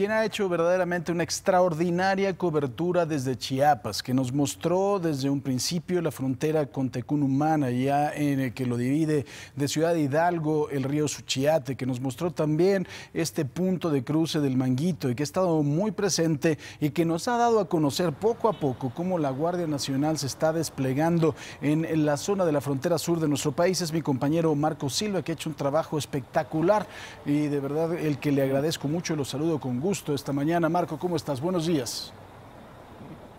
quien ha hecho verdaderamente una extraordinaria cobertura desde Chiapas, que nos mostró desde un principio la frontera con Tecunumana, ya en el que lo divide de Ciudad Hidalgo el río Suchiate, que nos mostró también este punto de cruce del Manguito y que ha estado muy presente y que nos ha dado a conocer poco a poco cómo la Guardia Nacional se está desplegando en la zona de la frontera sur de nuestro país. Es mi compañero Marco Silva, que ha hecho un trabajo espectacular y de verdad el que le agradezco mucho y lo saludo con gusto esta mañana. Marco, ¿cómo estás? Buenos días.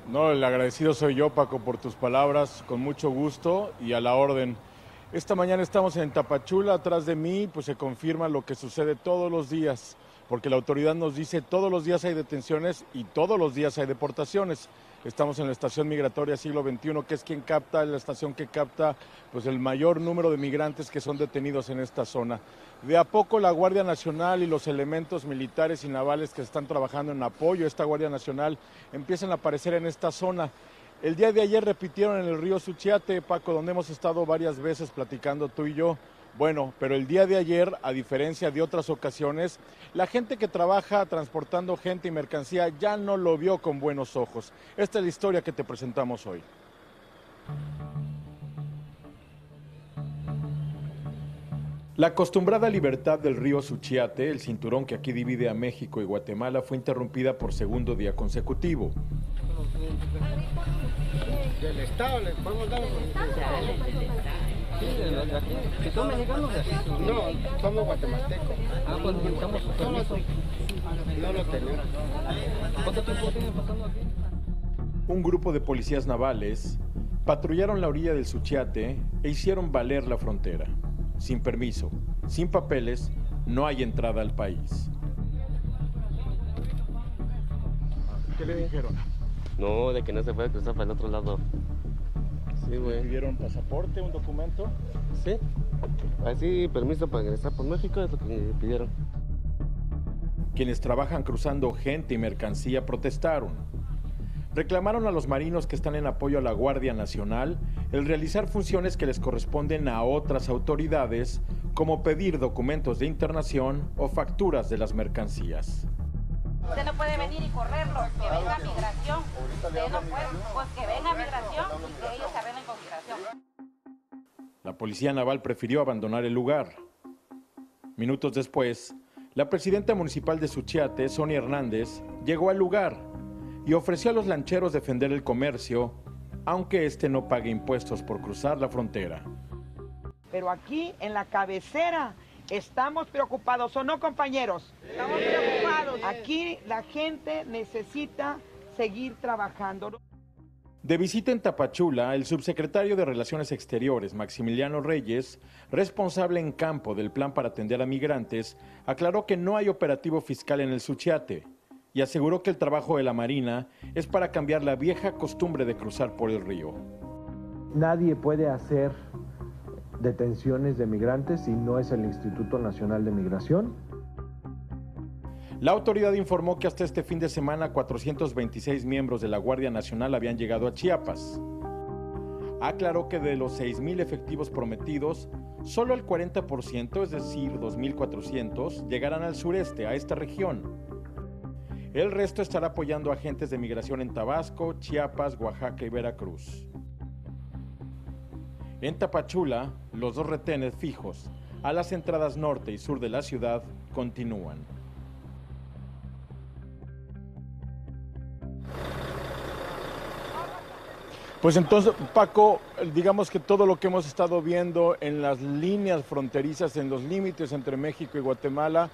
No, el agradecido soy yo, Paco, por tus palabras, con mucho gusto y a la orden. Esta mañana estamos en Tapachula, atrás de mí, pues se confirma lo que sucede todos los días, porque la autoridad nos dice todos los días hay detenciones y todos los días hay deportaciones. Estamos en la estación migratoria siglo XXI, que es quien capta, la estación que capta pues, el mayor número de migrantes que son detenidos en esta zona. De a poco la Guardia Nacional y los elementos militares y navales que están trabajando en apoyo a esta Guardia Nacional empiezan a aparecer en esta zona. El día de ayer repitieron en el río Suchiate, Paco, donde hemos estado varias veces platicando tú y yo, bueno, pero el día de ayer, a diferencia de otras ocasiones, la gente que trabaja transportando gente y mercancía ya no lo vio con buenos ojos. Esta es la historia que te presentamos hoy. La acostumbrada libertad del río Suchiate, el cinturón que aquí divide a México y Guatemala, fue interrumpida por segundo día consecutivo. Del Estado, ¿le podemos dar? ¿Que son mexicanos? No, somos guatemaltecos. Ah, pues necesitamos su permiso. No lo tenemos. ¿Cuánto tiempo tienen pasando aquí? Un grupo de policías navales patrullaron la orilla del Suchiate e hicieron valer la frontera. Sin permiso, sin papeles, no hay entrada al país. ¿Qué le dijeron? No, de que no se puede cruzar para el otro lado. Sí, güey. ¿Pidieron pasaporte, un documento? Sí. Así, permiso para ingresar por México es lo que pidieron. Quienes trabajan cruzando gente y mercancía protestaron. Reclamaron a los marinos que están en apoyo a la Guardia Nacional el realizar funciones que les corresponden a otras autoridades, como pedir documentos de internación o facturas de las mercancías. Usted no puede venir y correrlo, que venga migración. Usted no puede, pues que venga migración y que ellos se arreglen con migración. La policía naval prefirió abandonar el lugar. Minutos después, la presidenta municipal de Suchiate, Sonia Hernández, llegó al lugar y ofreció a los lancheros defender el comercio, aunque este no pague impuestos por cruzar la frontera. Pero aquí, en la cabecera, Estamos preocupados, ¿o no, compañeros? Estamos preocupados. Aquí la gente necesita seguir trabajando. De visita en Tapachula, el subsecretario de Relaciones Exteriores, Maximiliano Reyes, responsable en campo del plan para atender a migrantes, aclaró que no hay operativo fiscal en el Suchiate y aseguró que el trabajo de la Marina es para cambiar la vieja costumbre de cruzar por el río. Nadie puede hacer detenciones de migrantes y no es el Instituto Nacional de Migración. La autoridad informó que hasta este fin de semana 426 miembros de la Guardia Nacional habían llegado a Chiapas. Aclaró que de los 6.000 efectivos prometidos, solo el 40%, es decir, 2.400, llegarán al sureste, a esta región. El resto estará apoyando agentes de migración en Tabasco, Chiapas, Oaxaca y Veracruz. En Tapachula, los dos retenes fijos a las entradas norte y sur de la ciudad continúan. Pues entonces, Paco, digamos que todo lo que hemos estado viendo en las líneas fronterizas, en los límites entre México y Guatemala,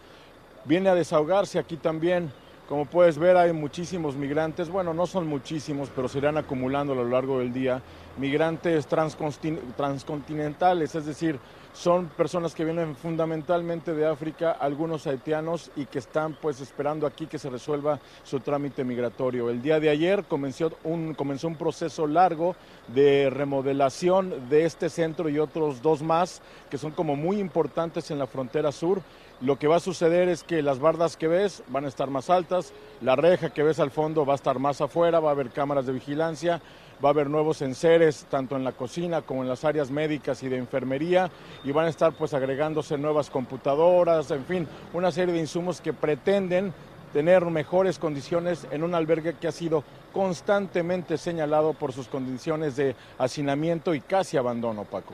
viene a desahogarse aquí también. Como puedes ver, hay muchísimos migrantes, bueno, no son muchísimos, pero se irán acumulando a lo largo del día, migrantes transcontinentales, es decir, son personas que vienen fundamentalmente de África, algunos haitianos y que están pues esperando aquí que se resuelva su trámite migratorio. El día de ayer comenzó un, comenzó un proceso largo de remodelación de este centro y otros dos más que son como muy importantes en la frontera sur lo que va a suceder es que las bardas que ves van a estar más altas, la reja que ves al fondo va a estar más afuera, va a haber cámaras de vigilancia, va a haber nuevos enseres tanto en la cocina como en las áreas médicas y de enfermería y van a estar pues agregándose nuevas computadoras, en fin, una serie de insumos que pretenden tener mejores condiciones en un albergue que ha sido constantemente señalado por sus condiciones de hacinamiento y casi abandono, Paco.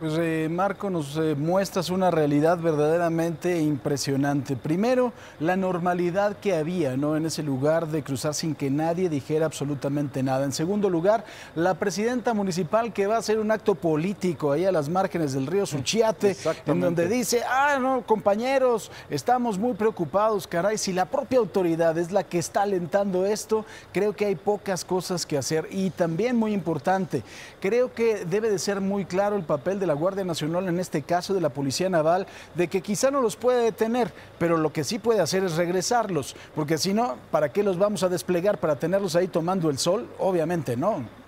Pues eh, Marco, nos eh, muestras una realidad verdaderamente impresionante. Primero, la normalidad que había ¿no? en ese lugar de cruzar sin que nadie dijera absolutamente nada. En segundo lugar, la presidenta municipal que va a hacer un acto político ahí a las márgenes del río Suchiate, en donde dice, ah, no, compañeros, estamos muy preocupados, caray, si la propia autoridad es la que está alentando esto, creo que hay pocas cosas que hacer. Y también muy importante, creo que debe de ser muy claro el papel de la Guardia Nacional, en este caso de la Policía Naval, de que quizá no los puede detener, pero lo que sí puede hacer es regresarlos, porque si no, ¿para qué los vamos a desplegar? ¿Para tenerlos ahí tomando el sol? Obviamente no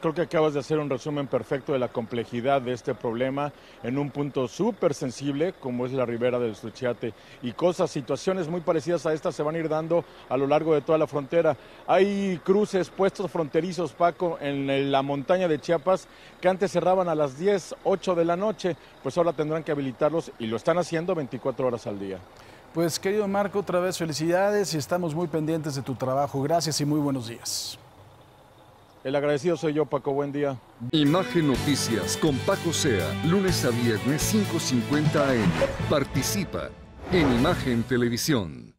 creo que acabas de hacer un resumen perfecto de la complejidad de este problema en un punto súper sensible como es la ribera del Suchiate y cosas, situaciones muy parecidas a estas se van a ir dando a lo largo de toda la frontera. Hay cruces, puestos fronterizos, Paco, en la montaña de Chiapas que antes cerraban a las 10, 8 de la noche, pues ahora tendrán que habilitarlos y lo están haciendo 24 horas al día. Pues querido Marco, otra vez felicidades y estamos muy pendientes de tu trabajo. Gracias y muy buenos días. El agradecido soy yo, Paco. Buen día. Imagen Noticias con Paco Sea, lunes a viernes 5.50 AM. Participa en Imagen Televisión.